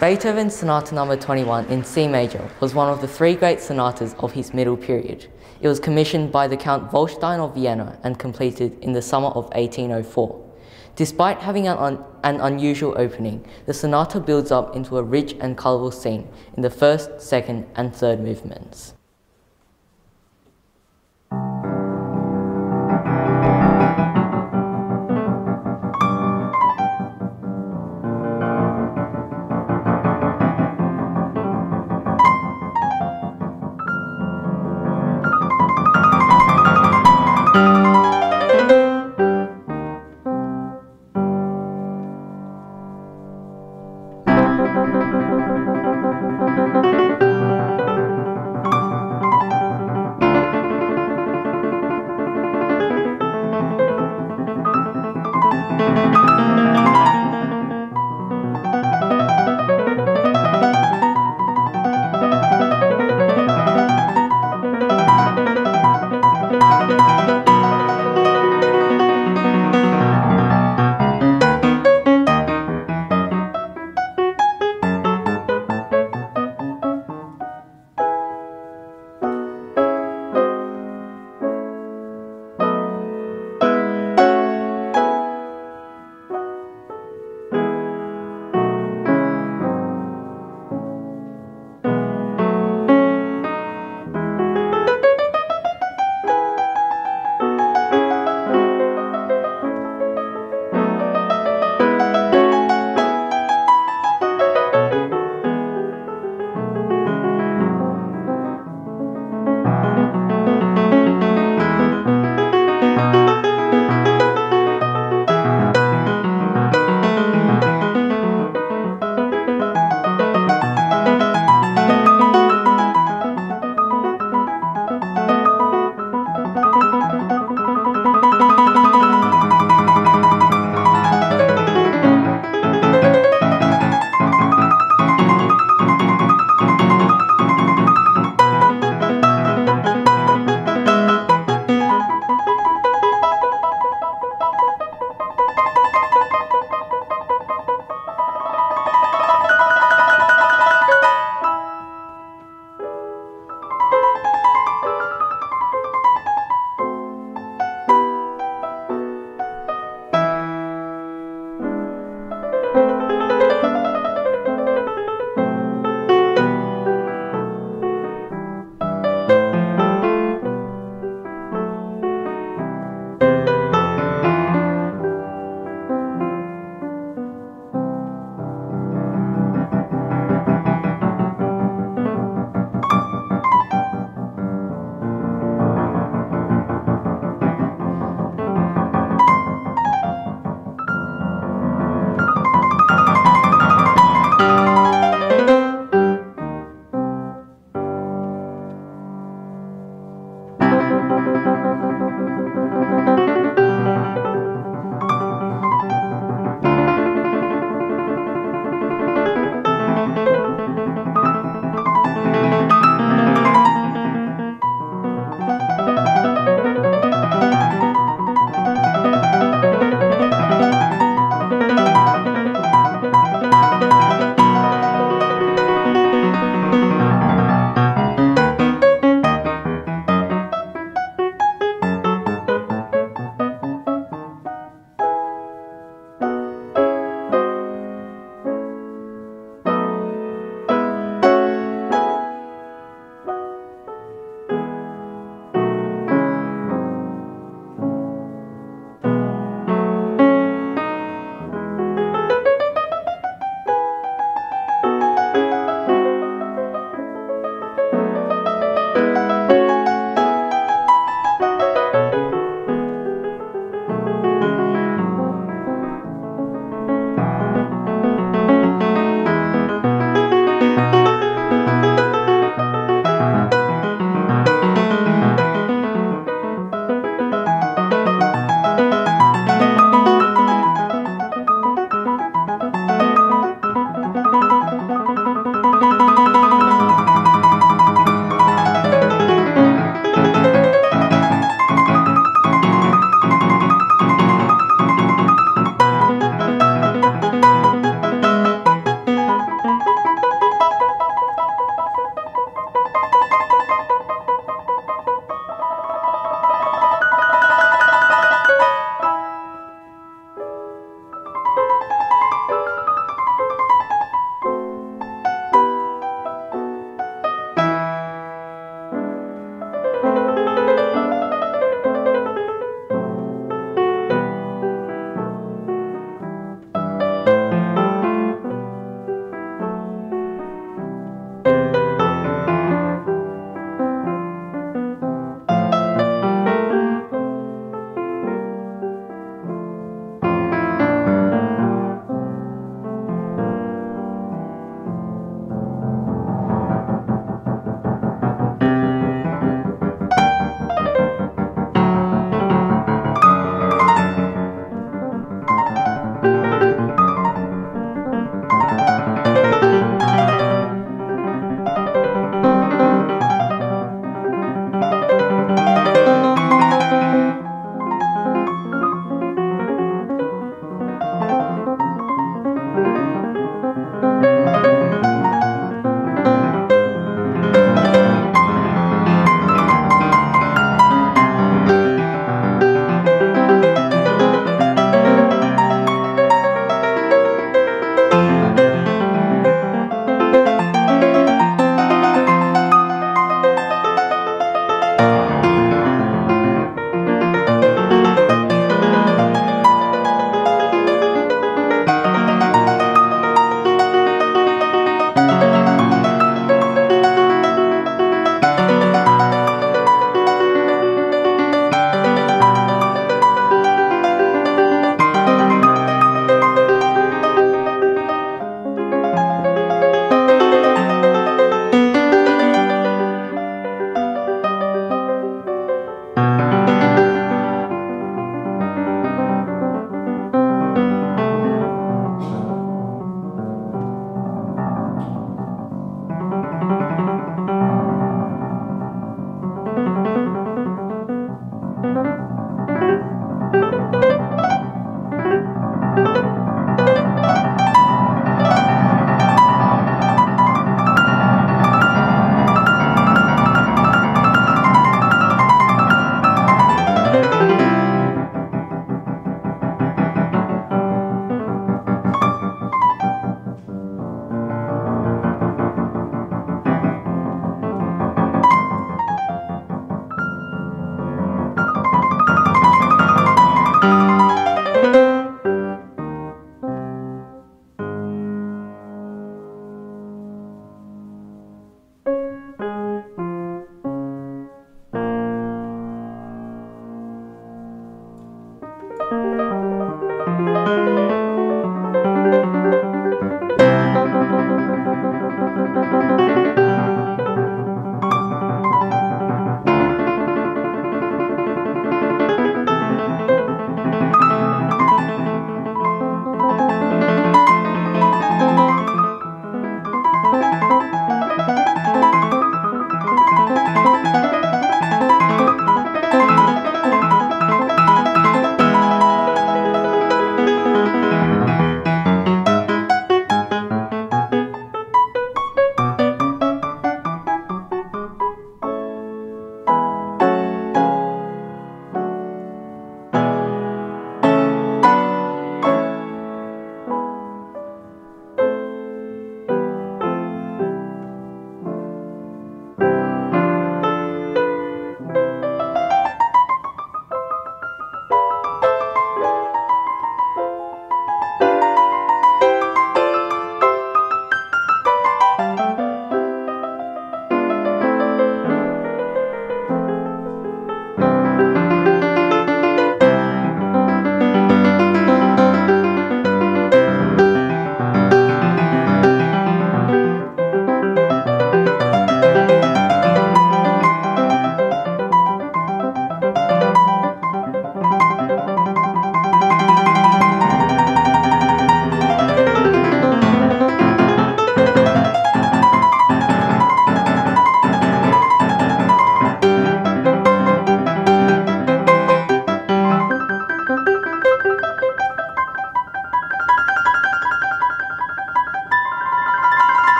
Beethoven's Sonata No. 21 in C major was one of the three great sonatas of his middle period. It was commissioned by the Count Waldstein of Vienna and completed in the summer of 1804. Despite having an, un an, unusual opening, the sonata builds up into a rich and colourful scene in the first, second, and third movements.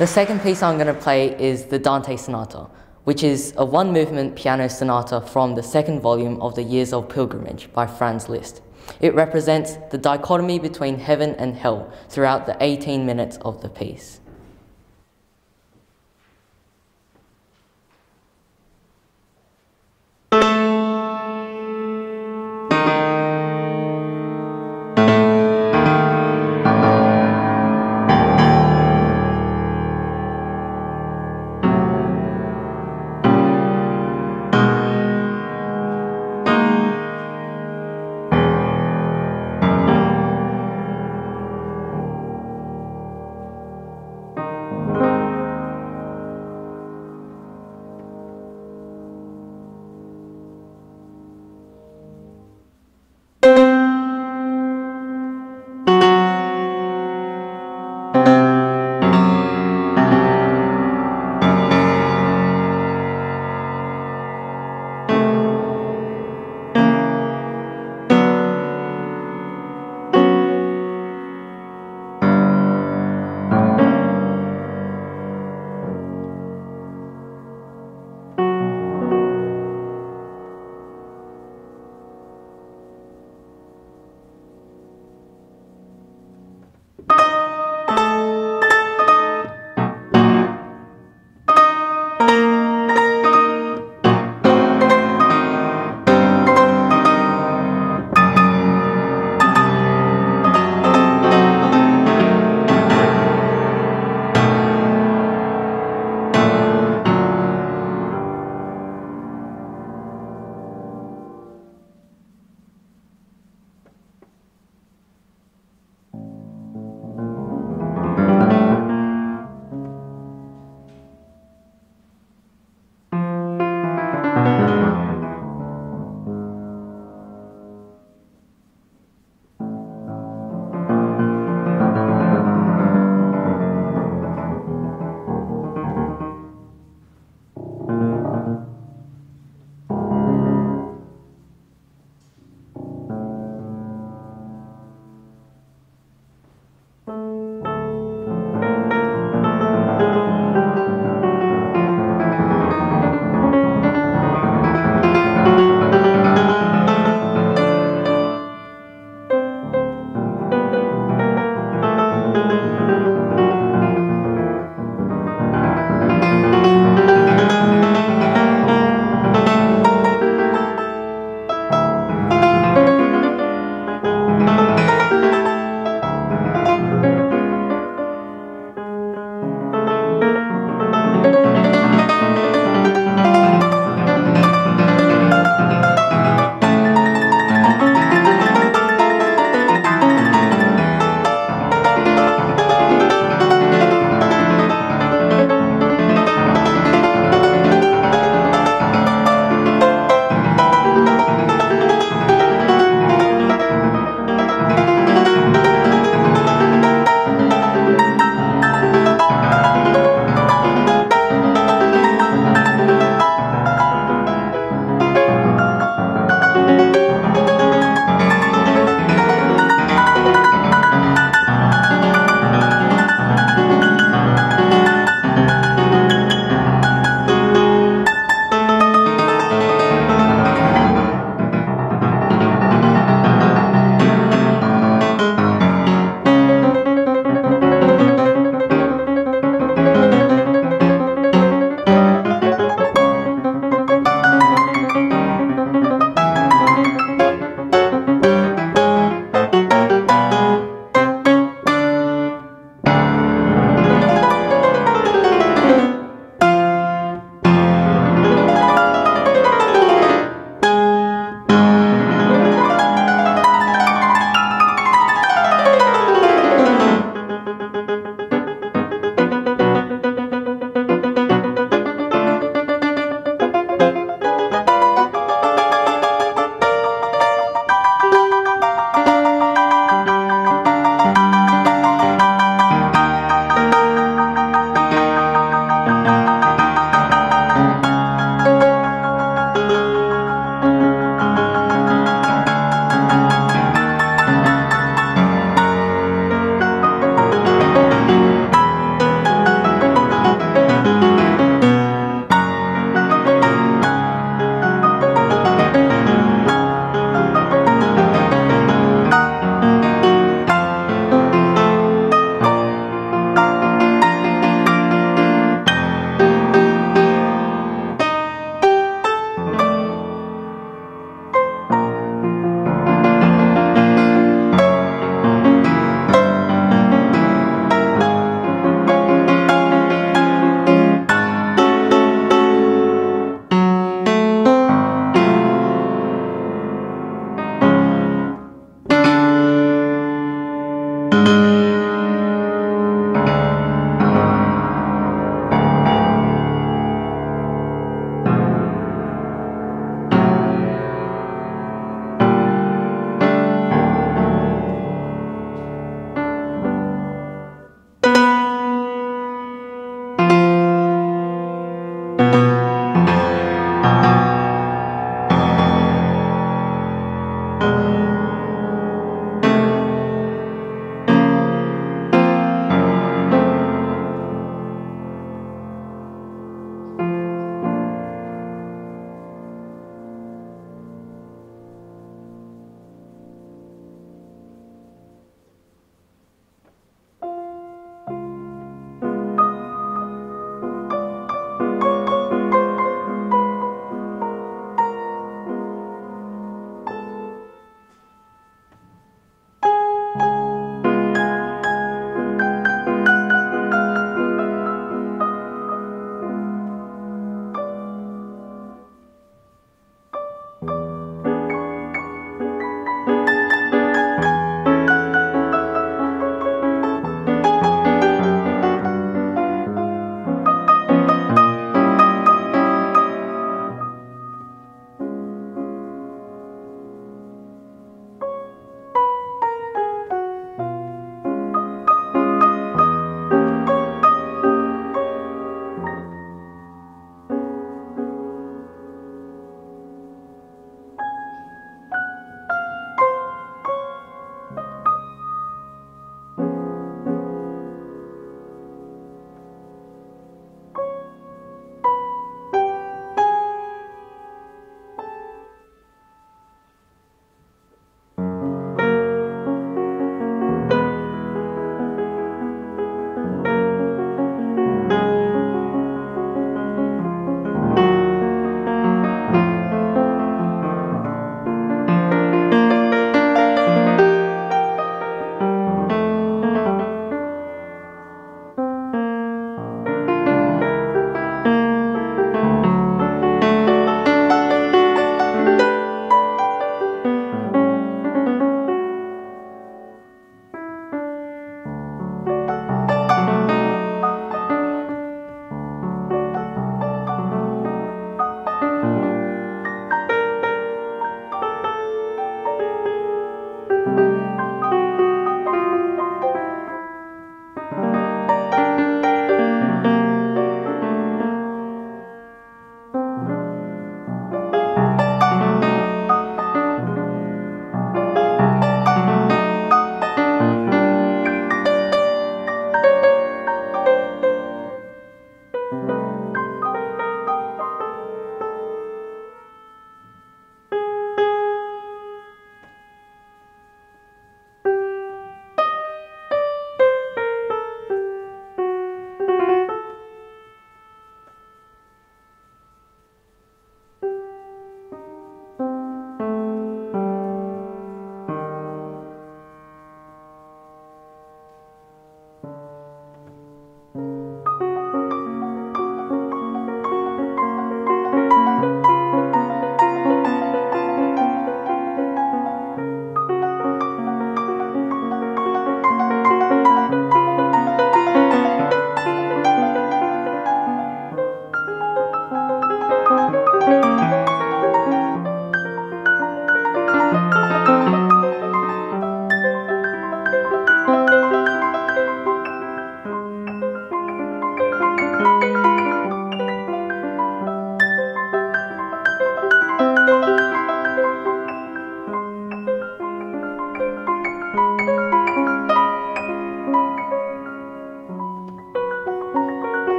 The second piece I'm going to play is the Dante Sonata, which is a one movement piano sonata from the second volume of the Years of Pilgrimage by Franz Liszt. It represents the dichotomy between heaven and hell throughout the 18 minutes of the piece.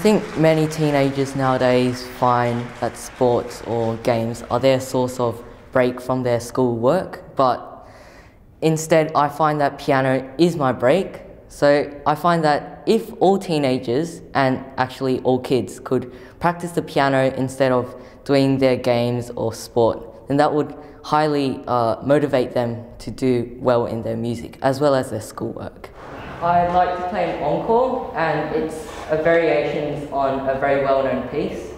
Think many teenagers nowadays find that sports or games are their source of break from their school work, but instead I find that piano is my break. So I find that if all teenagers and actually all kids could practice the piano instead of doing their games or sport, then that would highly uh, motivate them to do well in their music as well as their schoolwork. I like to play an encore and it's a variation on a very well-known piece.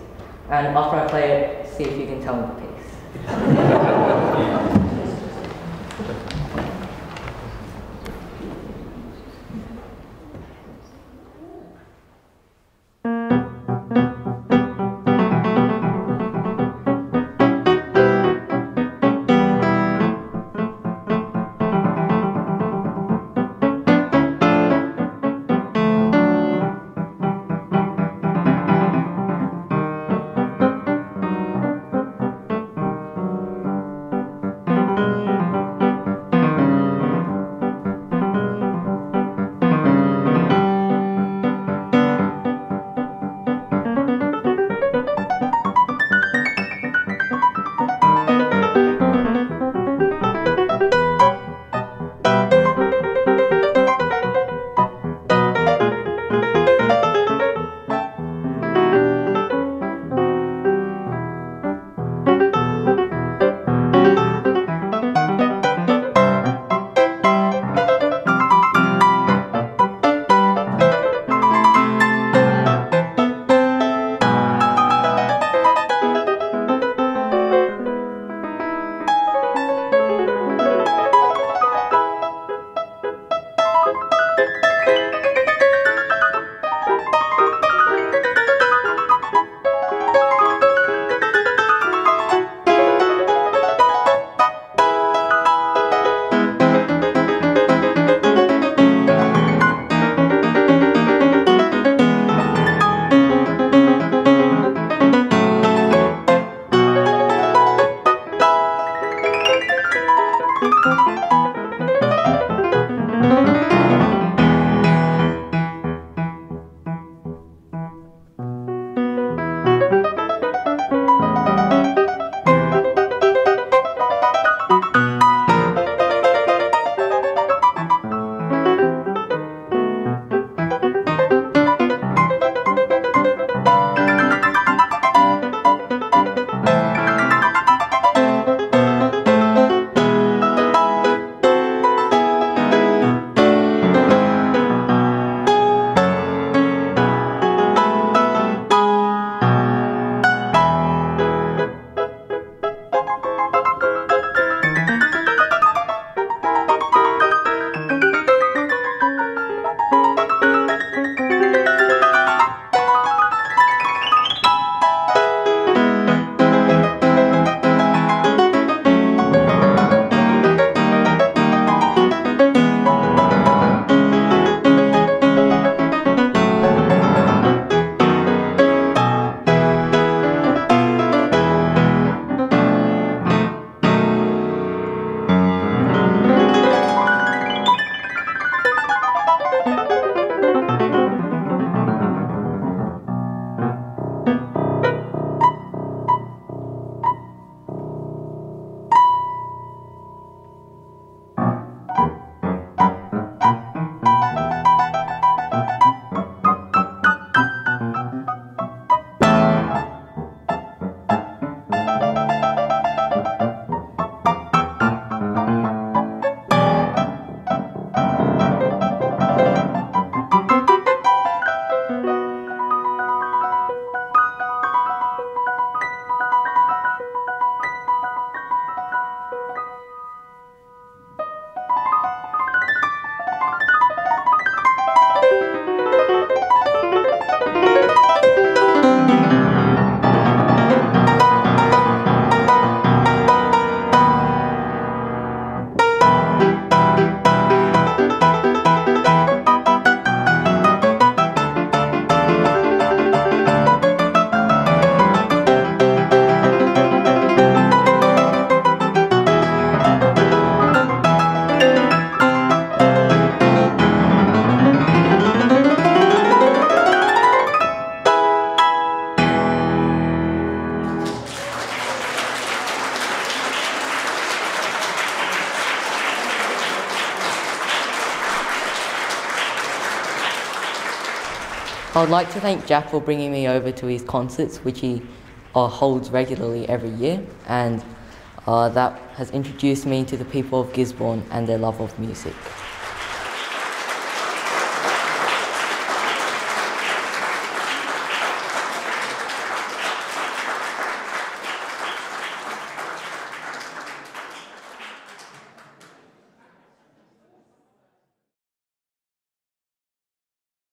And after I play it, see if you can tell me the piece. I would like to thank Jack for bringing me over to his concerts, which he uh, holds regularly every year, and uh, that has introduced me to the people of Gisborne and their love of music.